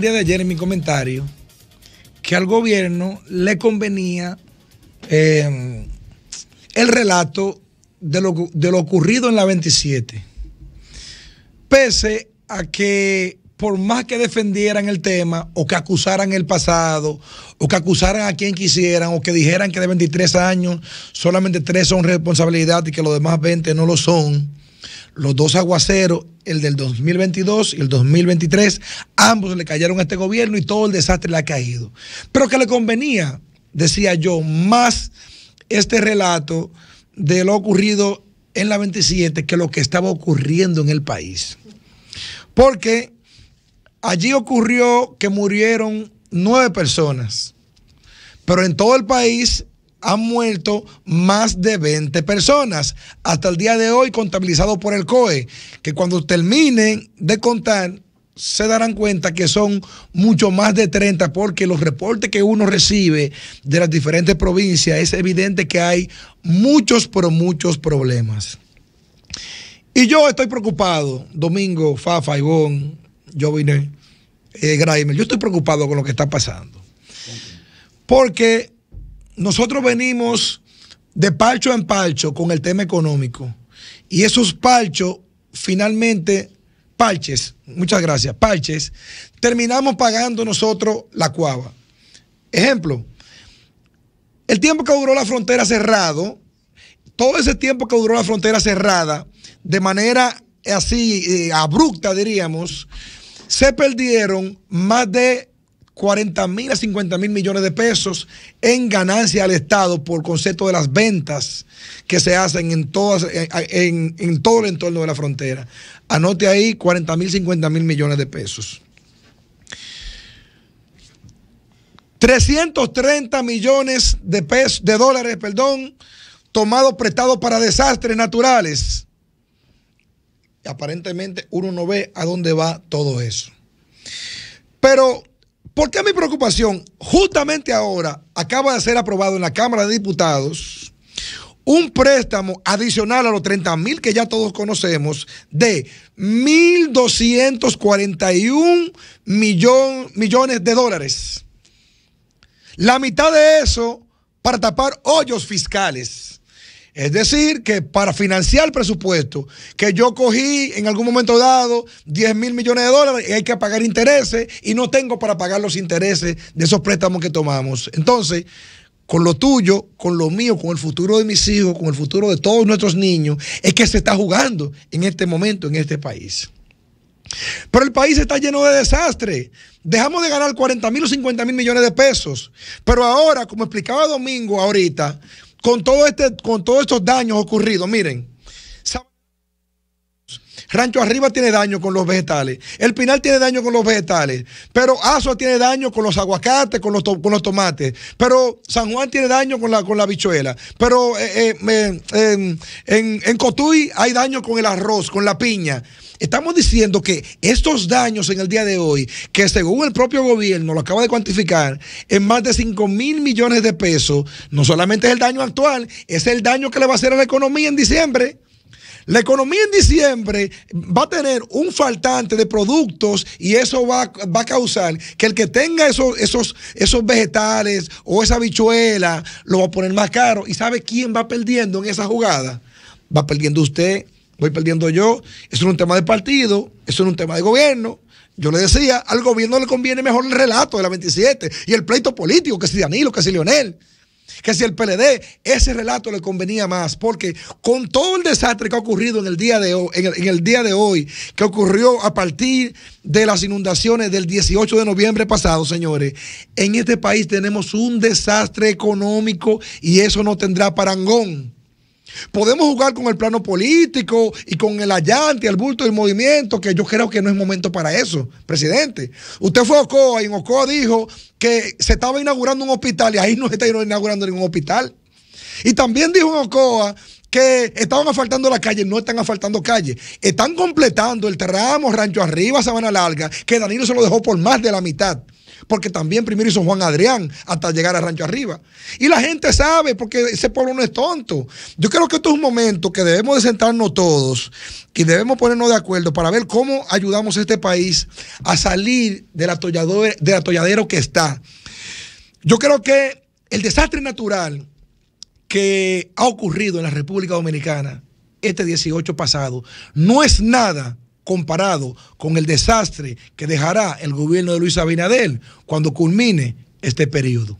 día de ayer en mi comentario que al gobierno le convenía eh, el relato de lo, de lo ocurrido en la 27. Pese a que por más que defendieran el tema o que acusaran el pasado o que acusaran a quien quisieran o que dijeran que de 23 años solamente tres son responsabilidad y que los demás 20 no lo son, los dos aguaceros, el del 2022 y el 2023, ambos le cayeron a este gobierno y todo el desastre le ha caído. Pero que le convenía, decía yo, más este relato de lo ocurrido en la 27 que lo que estaba ocurriendo en el país. Porque allí ocurrió que murieron nueve personas, pero en todo el país han muerto más de 20 personas hasta el día de hoy contabilizado por el COE, que cuando terminen de contar se darán cuenta que son mucho más de 30 porque los reportes que uno recibe de las diferentes provincias es evidente que hay muchos, pero muchos problemas. Y yo estoy preocupado, Domingo, Fafa, Ivón, yo vine, eh, yo estoy preocupado con lo que está pasando. Porque nosotros venimos de palcho en palcho con el tema económico. Y esos palchos, finalmente, parches, muchas gracias, parches, terminamos pagando nosotros la cuava. Ejemplo, el tiempo que duró la frontera cerrado, todo ese tiempo que duró la frontera cerrada, de manera así eh, abrupta, diríamos, se perdieron más de 40 mil a 50 mil millones de pesos en ganancia al Estado por concepto de las ventas que se hacen en, todas, en, en todo el entorno de la frontera. Anote ahí 40 mil, 50 mil millones de pesos. 330 millones de pesos, de dólares, perdón, tomados prestados para desastres naturales aparentemente uno no ve a dónde va todo eso. Pero, ¿por qué mi preocupación? Justamente ahora acaba de ser aprobado en la Cámara de Diputados un préstamo adicional a los 30 mil que ya todos conocemos de 1.241 millones de dólares. La mitad de eso para tapar hoyos fiscales. Es decir, que para financiar el presupuesto, que yo cogí en algún momento dado 10 mil millones de dólares y hay que pagar intereses y no tengo para pagar los intereses de esos préstamos que tomamos. Entonces, con lo tuyo, con lo mío, con el futuro de mis hijos, con el futuro de todos nuestros niños, es que se está jugando en este momento, en este país. Pero el país está lleno de desastre. Dejamos de ganar 40 mil o 50 mil millones de pesos. Pero ahora, como explicaba Domingo ahorita, con, todo este, con todos estos daños ocurridos, miren, Rancho Arriba tiene daño con los vegetales. El Pinal tiene daño con los vegetales. Pero Azua tiene daño con los aguacates, con los, con los tomates. Pero San Juan tiene daño con la, con la bichuela. Pero eh, eh, en, en hay daño con el arroz, con la piña. Estamos diciendo que estos daños en el día de hoy, que según el propio gobierno lo acaba de cuantificar en más de 5 mil millones de pesos, no solamente es el daño actual, es el daño que le va a hacer a la economía en diciembre. La economía en diciembre va a tener un faltante de productos y eso va, a causar que el que tenga esos, esos, esos vegetales o esa bichuela lo va a poner más caro. ¿Y sabe quién va perdiendo en esa jugada? Va perdiendo usted voy perdiendo yo. Eso no es un tema de partido, eso no es un tema de gobierno. Yo le decía, al gobierno le conviene mejor el relato de la 27 y el pleito político, que si Danilo, que si Leonel, que si el PLD, ese relato le convenía más, porque con todo el desastre que ha ocurrido en el día de hoy, en el, día de hoy, que ocurrió a partir de las inundaciones del 18 de noviembre pasado, señores, en este país tenemos un desastre económico y eso no tendrá parangón. Podemos jugar con el plano político y con el allante, el bulto del movimiento, que yo creo que no es momento para eso, presidente. Usted fue a Ocoa y en Ocoa dijo que se estaba inaugurando un hospital y ahí no se está inaugurando ningún hospital. Y también dijo en Ocoa que estaban asfaltando la calle, no están asfaltando calle. Están completando el tramo Rancho Arriba, Sabana Larga, que Danilo se lo dejó por más de la mitad. Porque también primero hizo Juan Adrián hasta llegar a Rancho Arriba. Y la gente sabe, porque ese pueblo no es tonto. Yo creo que esto es un momento que debemos de sentarnos todos y debemos ponernos de acuerdo para ver cómo ayudamos a este país a salir del atolladero que está. Yo creo que el desastre natural que ha ocurrido en la República Dominicana este 18 pasado no es nada comparado con el desastre que dejará el gobierno de Luis Abinadel cuando culmine este periodo.